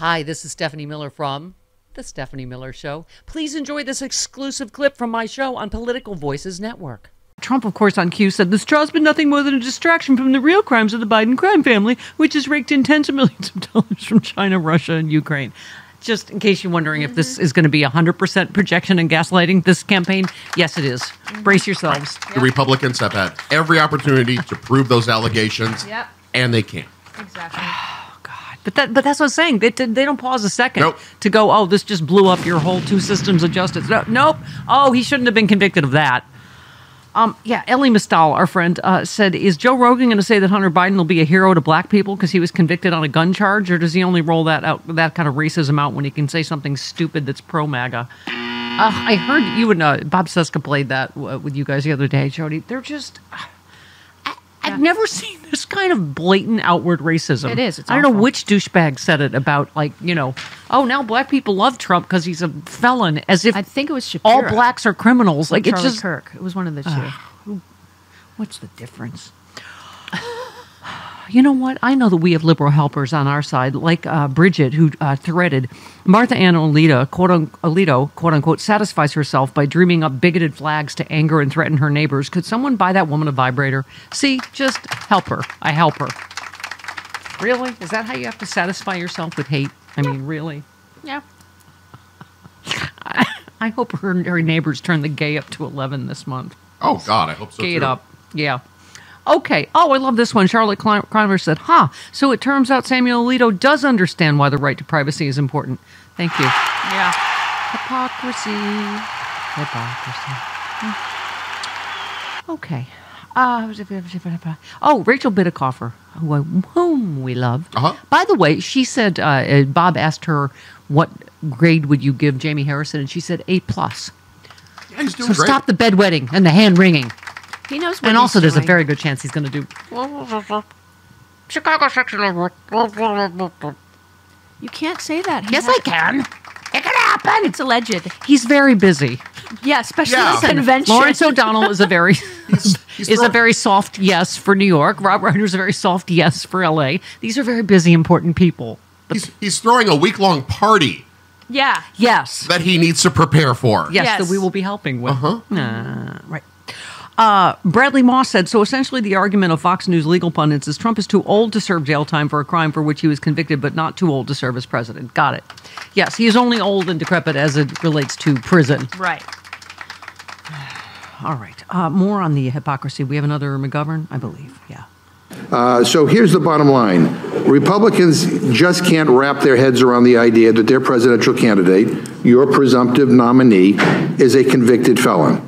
Hi, this is Stephanie Miller from The Stephanie Miller Show. Please enjoy this exclusive clip from my show on Political Voices Network. Trump, of course, on cue said the straw's been nothing more than a distraction from the real crimes of the Biden crime family, which has raked in tens of millions of dollars from China, Russia, and Ukraine. Just in case you're wondering if this mm-hmm. is going to be 100% projection and gaslighting, this campaign, yes, it is. Mm-hmm. Brace yourselves. The Republicans have had every opportunity to prove those allegations, Yep. and they can't. Exactly. But that, but that's what I'm saying. They, they don't pause a second Nope. to go, oh, this just blew up your whole two systems of justice. No, nope. Oh, he shouldn't have been convicted of that. Um, yeah, Elie Mystal, our friend, uh, said, "Is Joe Rogan going to say that Hunter Biden will be a hero to black people because he was convicted on a gun charge, or does he only roll that out, that kind of racism out when he can say something stupid that's pro MAGA?" Uh, I heard you and uh, Bob Cesca played that uh, with you guys the other day, Jody. They're just. I've never seen this kind of blatant outward racism. It is. It's I don't know which douchebag said it about like you know, oh now black people love Trump because he's a felon, as if I think it was Shapiro. all blacks are criminals. Like Charlie it's just Kirk. It was one of the two. What's the difference? You know what? I know that we have liberal helpers on our side, like uh, Bridget, who uh, threaded Martha Ann Alito, quote, un- Alito, quote unquote, satisfies herself by dreaming up bigoted flags to anger and threaten her neighbors. Could someone buy that woman a vibrator? See, just help her. I help her. Really? Is that how you have to satisfy yourself with hate? I mean, really? yeah. I hope her, her neighbors turn the gay up to 11 this month. Oh God, I hope so. Gay it up. Yeah. Okay. Oh, I love this one. Charlotte Cli- Clymer said, huh. So it turns out Samuel Alito does understand why the right to privacy is important. Thank you. Yeah. Hypocrisy. Hypocrisy. Hmm. Okay. Uh, oh, Rachel Bitecofer, who, whom we love. Uh-huh. By the way, she said, uh, uh, Bob asked her, what grade would you give Jamie Harrison? And she said, A plus. Yeah, he's doing So great. stop the bedwetting and the hand wringing. He knows what And he's also, there's a very good chance he's going to do Chicago section. You can't say that. He Yes, has- I can. It can happen. It's alleged. He's very busy. Yeah, especially Yeah. at the convention. Lawrence O'Donnell is a very he's is a very soft yes for New York. Rob Reiner is a very soft yes for L.A. These are very busy, important people. He's, he's throwing a week long party yeah. Yes, that he needs to prepare for. yes, Yes. that we will be helping with. Uh, right. Uh, Bradley Moss said so. Essentially, the argument of Fox News legal pundits is Trump is too old to serve jail time for a crime for which he was convicted, but not too old to serve as president. Got it. Yes, he is only old and decrepit as it relates to prison. Right. All right. Uh, more on the hypocrisy. We have another McGovern, I believe. Yeah. Uh, So here's the bottom line. Republicans just can't wrap their heads around the idea that their presidential candidate, your presumptive nominee, is a convicted felon.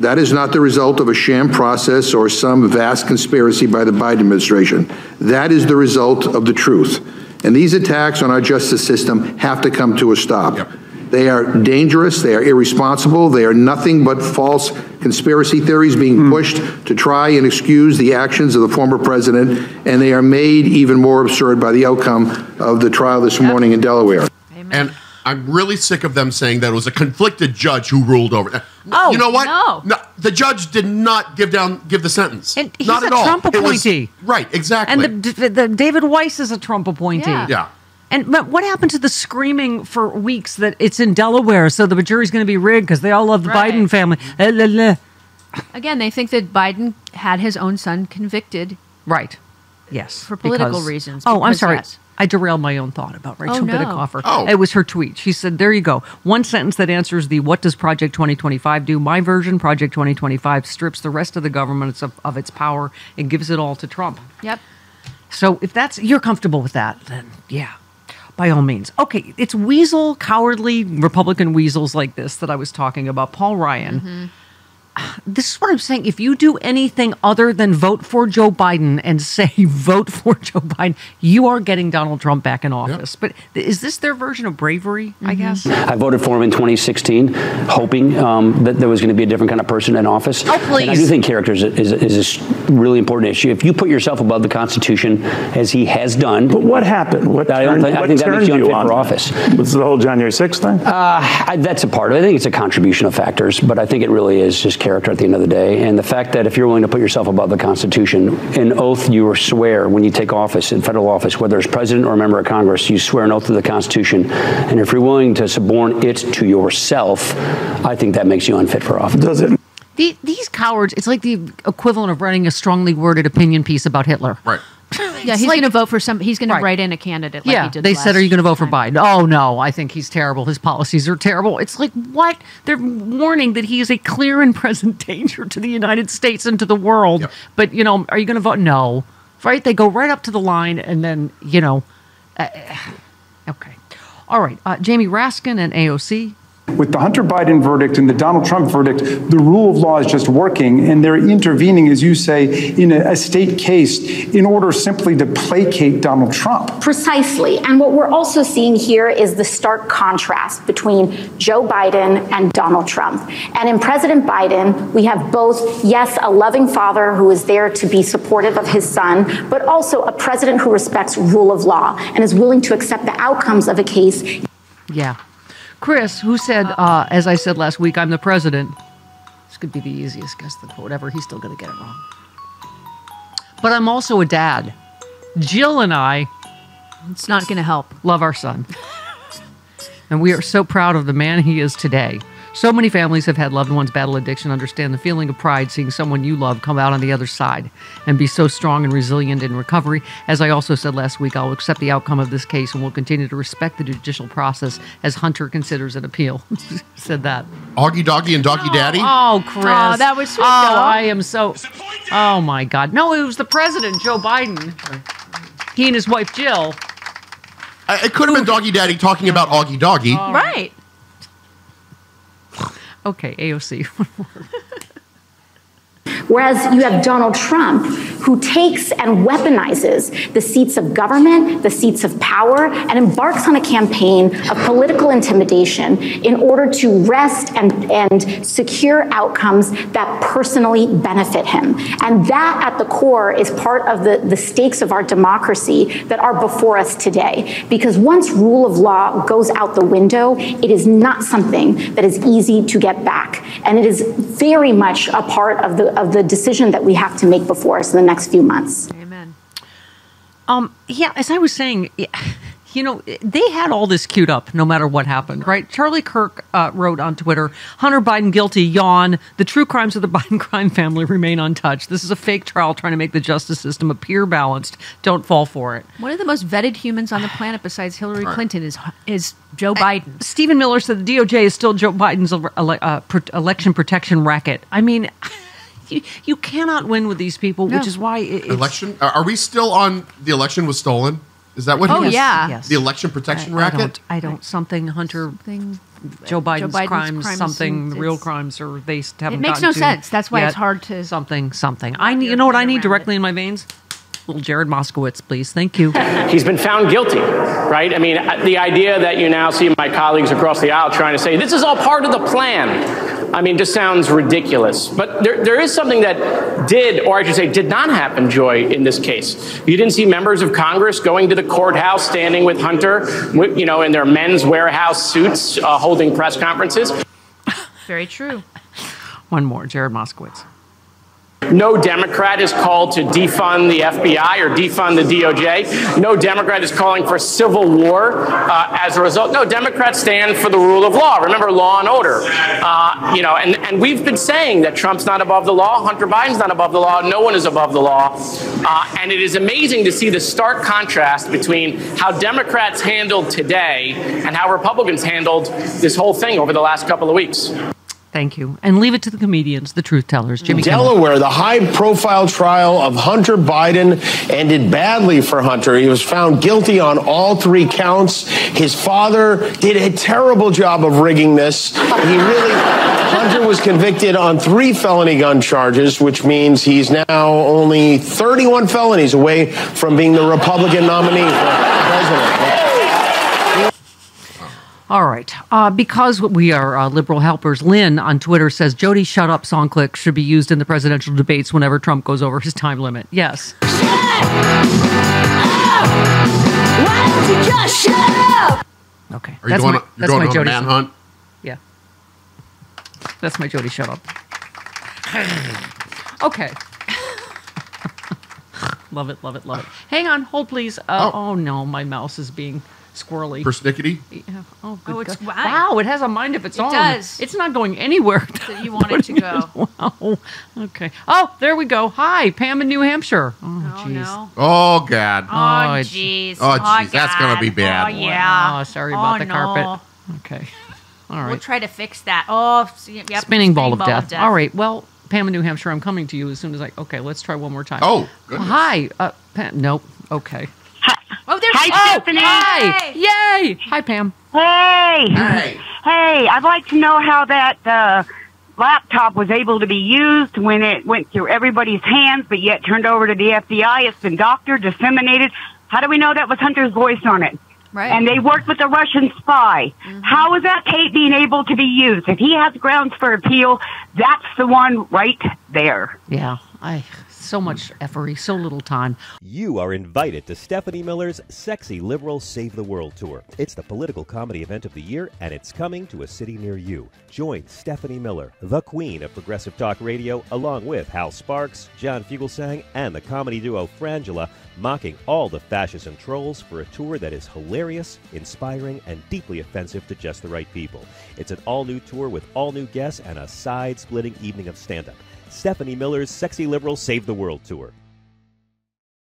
That is not the result of a sham process or some vast conspiracy by the Biden administration. That is the result of the truth. And these attacks on our justice system have to come to a stop. Yep. They are dangerous, they are irresponsible, they are nothing but false conspiracy theories being hmm. pushed to try and excuse the actions of the former president, and they are made even more absurd by the outcome of the trial this morning in Delaware. And I'm really sick of them saying that it was a conflicted judge who ruled over. it. Oh, you know what? no. the judge did not give down give the sentence. And he's not a at all. Trump It was- appointee. right, exactly. And the, the, David Weiss is a Trump appointee. Yeah. yeah. And but what happened to the screaming for weeks that it's in Delaware, so the jury's going to be rigged because they all love the Right. Biden family? La, la. Again, they think that Biden had his own son convicted. Right. Yes. For political because- reasons, Oh, I'm sorry. yes. I derailed my own thought about oh, Rachel Oh, no. Bitecofer. Oh. It was her tweet. She said, There you go. One sentence that answers the what does Project 2025 do? My version, Project 2025, strips the rest of the government of, of its power and gives it all to Trump. Yep. So if that's you're comfortable with that, then yeah, by all means. Okay, it's weasel, cowardly Republican weasels like this that I was talking about. Paul Ryan. Mm-hmm. This is what I'm saying. If you do anything other than vote for Joe Biden and say vote for Joe Biden, you are getting Donald Trump back in office. But is this their version of bravery? I guess. I voted for him in 2016, hoping um, that there was going to be a different kind of person in office. Oh, please. And I do think character is, is, is really important issue. If you put yourself above the Constitution, as he has done, But what happened? What I don't turned, think- I what think that makes turned you unfit on for office. Was the whole January 6th thing? I, that's a part of it. I think it's a contribution of factors, but I think it really is just character at the end of the day. And the fact that if you're willing to put yourself above the Constitution, an oath you swear when you take office in federal office, whether it's president or a member of Congress, you swear an oath to the Constitution. And if you're willing to suborn it to yourself, I think that makes you unfit for office. Does it? The, these cowards, it's like the equivalent of writing a strongly worded opinion piece about Hitler. Right. Yeah, he's like- going to vote for some. He's going Right. to write in a candidate. Like yeah, he did they last said, "Are you going to vote for time. Biden?" Oh no, I think he's terrible. His policies are terrible. It's like what? They're warning that he is a clear and present danger to the United States and to the world. Yep. But you know, are you going to vote? No, right? They go right up to the line, and then you know, uh, okay, all right. Uh, Jamie Raskin and AOC. With the Hunter Biden verdict and the Donald Trump verdict, the rule of law is just working, and they're intervening, as you say, in a, a state case in order simply to placate Donald Trump. Precisely. And what we're also seeing here is the stark contrast between Joe Biden and Donald Trump. And in President Biden, we have both, yes, a loving father who is there to be supportive of his son, but also a president who respects rule of law and is willing to accept the outcomes of a case Yeah, Chris, who said, uh, as I said last week, I'm the president. This could be the easiest guess. The whatever, he's still going to get it wrong. But I'm also a dad. Jill and I It's not going to help. love our son. and we are so proud of the man he is today. So many families have had loved ones battle addiction, understand the feeling of pride seeing someone you love come out on the other side and be so strong and resilient in recovery. As I also said last week, I'll accept the outcome of this case and will continue to respect the judicial process as Hunter considers an appeal. said that. Augie Doggie and Doggie Daddy. Oh, oh Chris. Oh, that was sweet, Oh, though. I am so. Oh, my God. No, it was the president, Joe Biden. He and his wife, Jill. I- It could have been Doggie Daddy talking about Augie Doggie. Right. Okay, AOC. Whereas you have Donald Trump, who takes and weaponizes the seats of government, the seats of power, and embarks on a campaign of political intimidation in order to wrest and, and secure outcomes that personally benefit him. And that, at the core, is part of the, the stakes of our democracy that are before us today. Because once rule of law goes out the window, it is not something that is easy to get back. And it is very much a part of the, of the decision that we have to make before us in the next few months. Amen. Um, yeah, as I was saying, you know, they had all this queued up no matter what happened, right? Charlie Kirk uh, wrote on Twitter Hunter Biden guilty, yawn. The true crimes of the Biden crime family remain untouched. This is a fake trial trying to make the justice system appear balanced. Don't fall for it. One of the most vetted humans on the planet besides Hillary Clinton is is Joe Biden. Stephen Miller said the DOJ is still Joe Biden's ele- uh, pro- election protection racket. I mean, you, you cannot win with these people, No. which is why it, it's, Election? Are are we still on the election was stolen? Is that what? Oh, he was? yeah. Yes. The election protection I, I racket. don't, I don't. Something Hunter Thing. Joe Biden's, Joe Biden's crimes, crimes something real crimes, or they haven't. It makes gotten no to sense. That's why it's hard to- something something. I need. You know what I need directly it. in my veins? Little Jared Moskowitz, please. Thank you. He's been found guilty, right? I mean, uh, the idea that you now see my colleagues across the aisle trying to say this is all part of the plan, I mean, just sounds ridiculous. But there, there is something that did, or I should say, did not happen, Joy, in this case. You didn't see members of Congress going to the courthouse, standing with Hunter, you know, in their Men's Wearhouse suits, uh, holding press conferences. Very true. One more, Jared Moskowitz. No Democrat is called to defund the FBI or defund the DOJ. No Democrat is calling for civil war uh, as a result. No, Democrats stand for the rule of law. Remember, law and order. Uh, you know, and, and we've been saying that Trump's not above the law, Hunter Biden's not above the law, no one is above the law. Uh, and it is amazing to see the stark contrast between how Democrats handled today and how Republicans handled this whole thing over the last couple of weeks. Thank you. And leave it to the comedians, the truth tellers. Jimmy Kimmel. Delaware, the high profile trial of Hunter Biden ended badly for Hunter. He was found guilty on all three counts. His father did a terrible job of rigging this. He really, Hunter was convicted on three felony gun charges, which means he's now only 31 felonies away from being the Republican nominee for president. All right. Uh, because we are uh, liberal helpers, Lynn on Twitter says Jody Shut Up song click should be used in the presidential debates whenever Trump goes over his time limit. Yes. Why don't you just shut up? Okay. Are you going, on, you're going on a Jody manhunt? Yeah. That's my Jody Shut Up. okay. love it, love it, love it. Hang on, hold please. Uh, oh. no, my mouse is being squirrely. Persnickety? Yeah. Oh, good Oh, it's wow. wow. It has a mind of its It own. does. It's not going anywhere. That you want it to go. wow. Okay. Oh, there we go. Hi, Pam in New Hampshire. Oh, Oh no. Oh, God. Oh jeez. Oh, jeez, that's gonna be bad. Oh yeah. Oh, sorry about Oh, the no. carpet. Okay. All right. We'll try to fix that. Oh, yep, spinning ball, of, death. All right. Well, Pam in New Hampshire, I'm coming to you as soon as I. Okay, let's try one more time. Oh, goodness. hi. Uh, Pam. Nope. Okay. Oh, there's Hi, oh, Stephanie. Hi. Yay. Hi, Pam. Hey. Hey. Hey, I'd like to know how that uh, laptop was able to be used when it went through everybody's hands, but yet turned over to the FBI. It's been doctored, disseminated. How do we know that was Hunter's voice on it? Right. And they worked with a Russian spy. How is that tape being able to be used? If he has grounds for appeal, that's the one right there. Yeah. I. So much effery, so little time. You are invited to Stephanie Miller's Sexy Liberal Save the World Tour. It's the political comedy event of the year, and it's coming to a city near you. Join Stephanie Miller, the queen of progressive talk radio, along with Hal Sparks, John Fugelsang, and the comedy duo Frangela, mocking all the fascists and trolls for a tour that is hilarious, inspiring, and deeply offensive to just the right people. It's an all new tour with all new guests and a side splitting evening of stand up. Stephanie Miller's Sexy Liberal Save the World Tour.